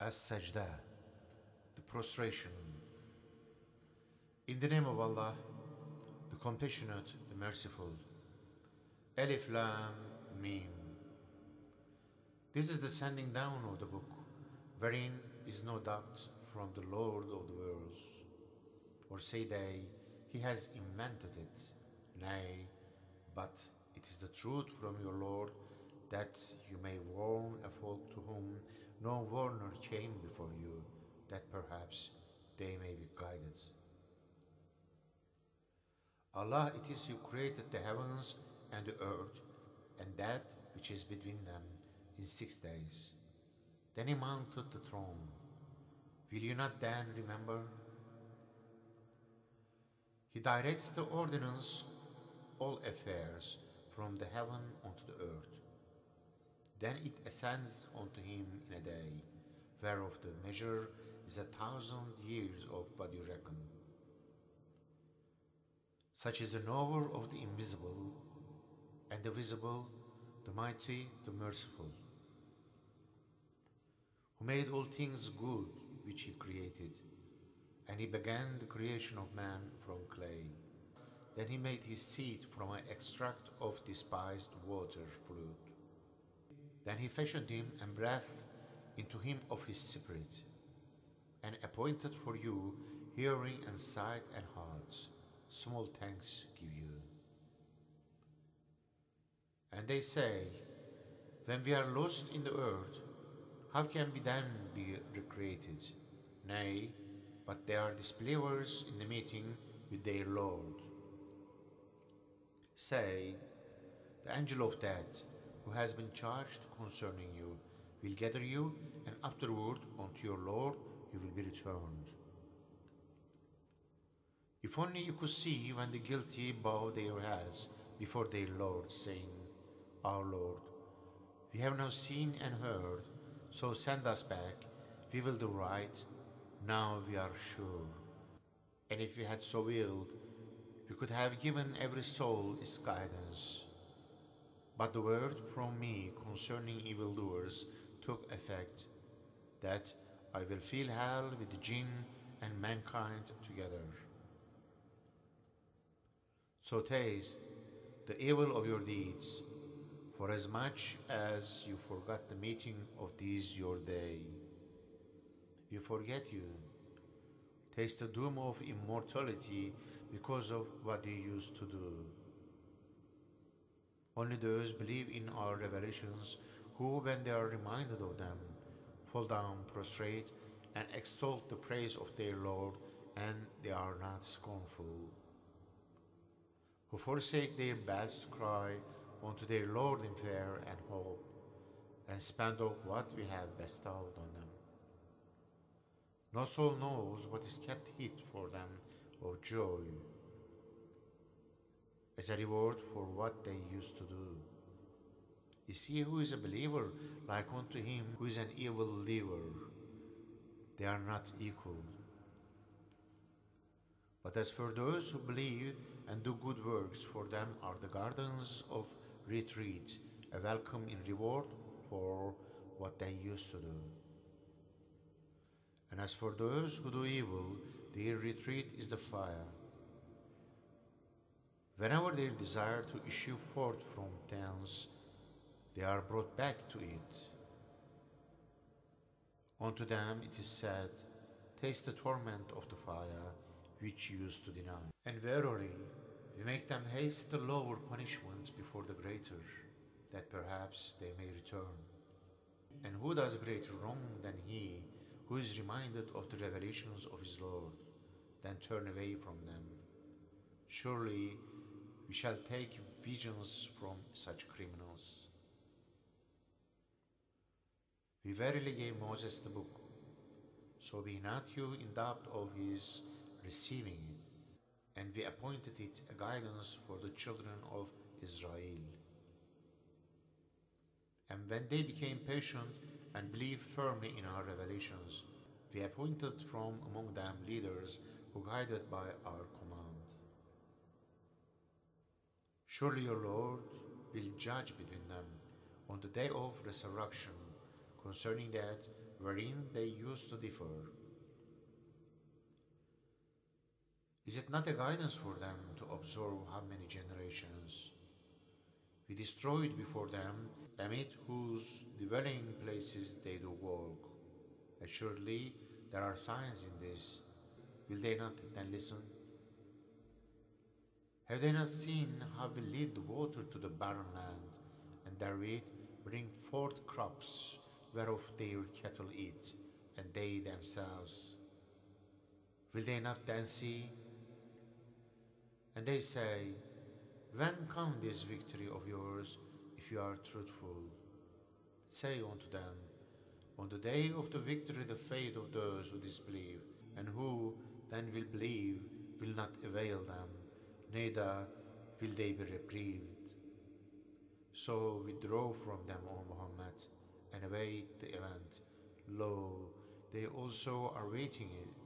As Sajda, the prostration. In the name of Allah, the compassionate, the merciful. Alif Lam Mim. This is the sending down of the book, wherein is no doubt from the Lord of the worlds. Or say they, He has invented it. Nay, but it is the truth from your Lord that you may warn a folk to whom no warner came before you, that perhaps they may be guided. Allah it is who created the heavens and the earth, and that which is between them in six days. Then he mounted the throne. Will you not then remember? He directs the ordinance all affairs from the heaven unto the earth. Then it ascends unto him in a day, whereof the measure is a thousand years of what you reckon. Such is the knower of the invisible and the visible, the mighty, the merciful, who made all things good which he created, and he began the creation of man from clay. Then he made his seed from an extract of despised water fruit. Then he fashioned him and breathed into him of his spirit, and appointed for you hearing and sight and hearts. Small thanks give you. And they say, When we are lost in the earth, how can we then be recreated? Nay, but they are disbelievers in the meeting with their Lord. Say, the angel of death, who has been charged concerning you, will gather you, and afterward unto your Lord you will be returned. If only you could see when the guilty bow their heads before their Lord, saying, Our Lord, we have now seen and heard, so send us back, we will do right, now we are sure. And if we had so willed, we could have given every soul its guidance. But the word from me concerning evildoers took effect, that I will fill hell with jinn and mankind together. So taste the evil of your deeds, for as much as you forgot the meeting of these your day. You forget you. Taste the doom of immortality because of what you used to do. Only those believe in our revelations who, when they are reminded of them, fall down prostrate and extol the praise of their Lord, and they are not scornful. Who forsake their best cry unto their Lord in fear and hope, and spend of what we have bestowed on them. No soul knows what is kept hid for them of joy as a reward for what they used to do. Is he who is a believer like unto him who is an evil leaver? They are not equal. But as for those who believe and do good works, for them are the gardens of retreat, a welcome in reward for what they used to do. And as for those who do evil, their retreat is the fire. Whenever they desire to issue forth from thence, they are brought back to it. Unto them it is said, Taste the torment of the fire which you used to deny. And verily, we make them haste the lower punishment before the greater, that perhaps they may return. And who does greater wrong than he who is reminded of the revelations of his Lord, then turn away from them? Surely we shall take vengeance from such criminals. We verily gave Moses the book, so be not you in doubt of his receiving it, and we appointed it a guidance for the children of Israel. And when they became patient and believed firmly in our revelations, we appointed from among them leaders who guided by our command. Surely your Lord will judge between them on the day of resurrection concerning that wherein they used to differ. Is it not a guidance for them to observe how many generations we destroyed before them, amid whose dwelling places they do walk? Assuredly, there are signs in this. Will they not then listen? Have they not seen how we lead water to the barren land, and therewith bring forth crops whereof their cattle eat, and they themselves? Will they not then see? And they say, When come this victory of yours, if you are truthful? Say unto them, On the day of the victory, the faith of those who disbelieve, and who then will believe, will not avail them, neither will they be reprieved. So withdraw from them, O Muhammad, and await the event. Lo, they also are waiting it